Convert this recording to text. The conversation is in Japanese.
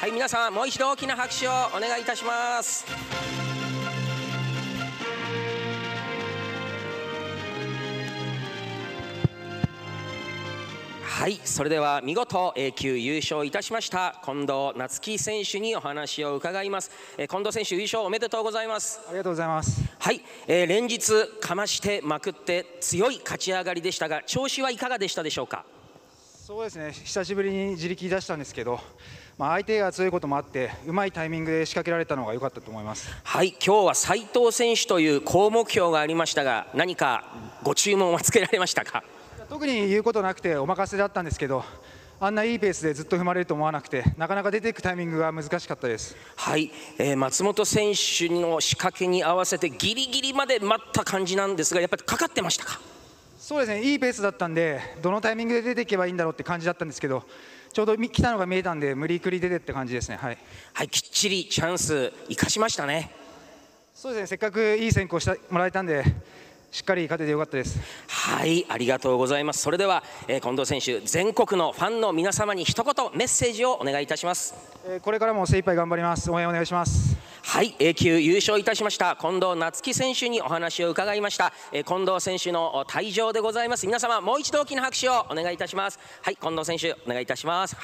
はい皆さんもう一度大きな拍手をお願いいたします。はいそれでは見事 A 級優勝いたしました近藤夏樹選手にお話を伺います。えー近藤選手優勝おめでとうございます。ありがとうございます。はい、えー連日かましてまくって強い勝ち上がりでしたが調子はいかがでしたでしょうか？そうですね、久しぶりに自力出したんですけど、まあ、相手が強いこともあって、うまいタイミングで仕掛けられたのが良かったと思います。はい。今日は斉藤選手という好目標がありましたが何かご注文はつけられましたか？特に言うことなくてお任せだったんですけど、あんないいペースでずっと踏まれると思わなくて、なかなか出ていくタイミングが難しかったです。はい、えー松本選手の仕掛けに合わせてギリギリまで待った感じなんですがやっぱりかかってましたか？そうですね、いいペースだったんで、どのタイミングで出ていけばいいんだろうって感じだったんですけど、ちょうどみ来たのが見えたんで、無理くり出てって感じですね。はいはいきっちりチャンス生かしましたねそうですね、せっかくいい選考してもらえたんで、しっかり勝ててよかったです。はいありがとうございますそれでは、えー近藤選手全国のファンの皆様に一言メッセージをお願いいたしますえーこれからも精一杯頑張ります。応援お願いします。はい A 級優勝いたしました。近藤夏樹選手にお話を伺いました、え近藤選手の退場でございます。皆様もう一度大きな拍手をお願いいたします。はい近藤選手お願いいたします。